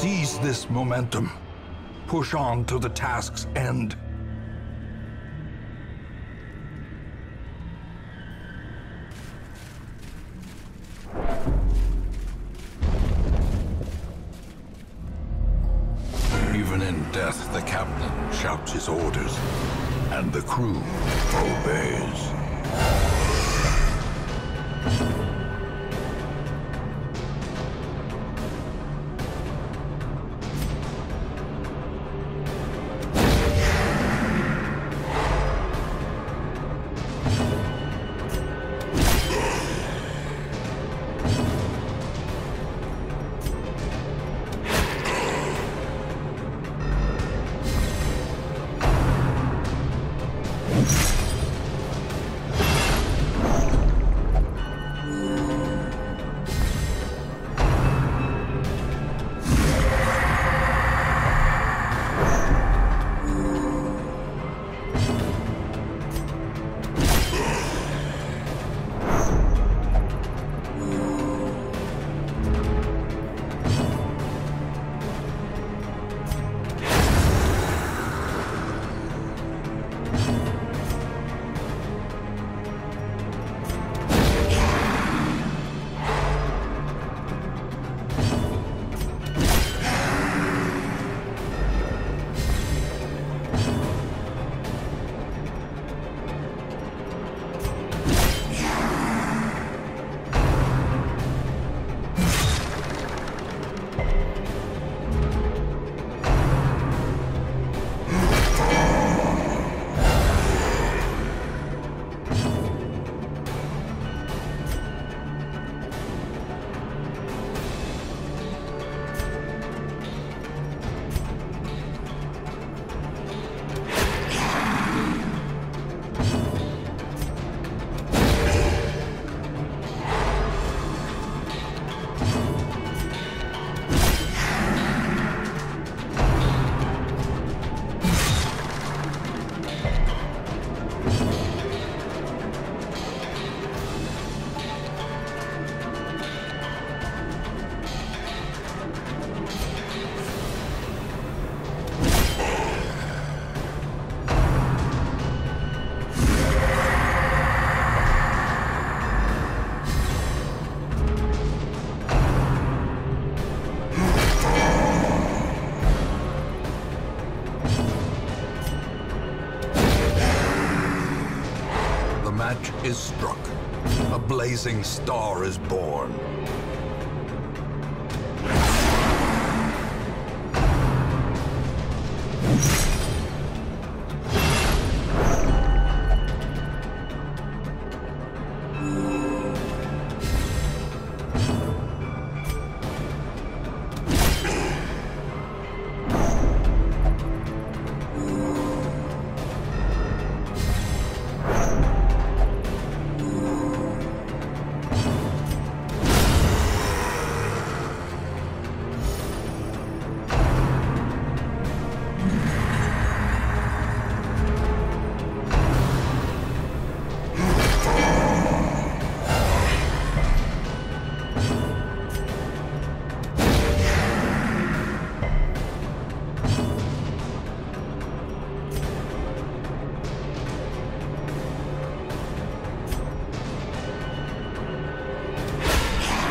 Seize this momentum. Push on to the task's end. Even in death, the captain shouts his orders, and the crew obeys. Match is struck. A blazing star is born.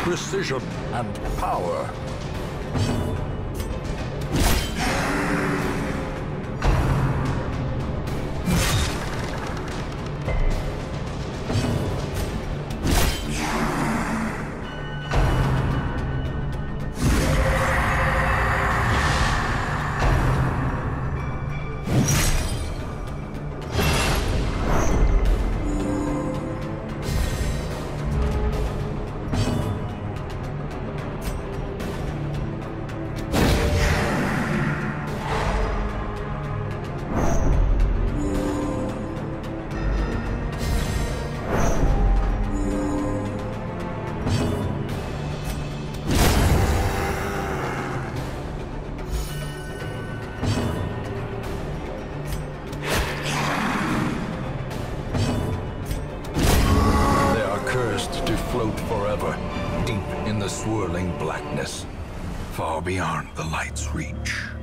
Precision and power. Float forever, deep in the swirling blackness. far beyond the light's reach.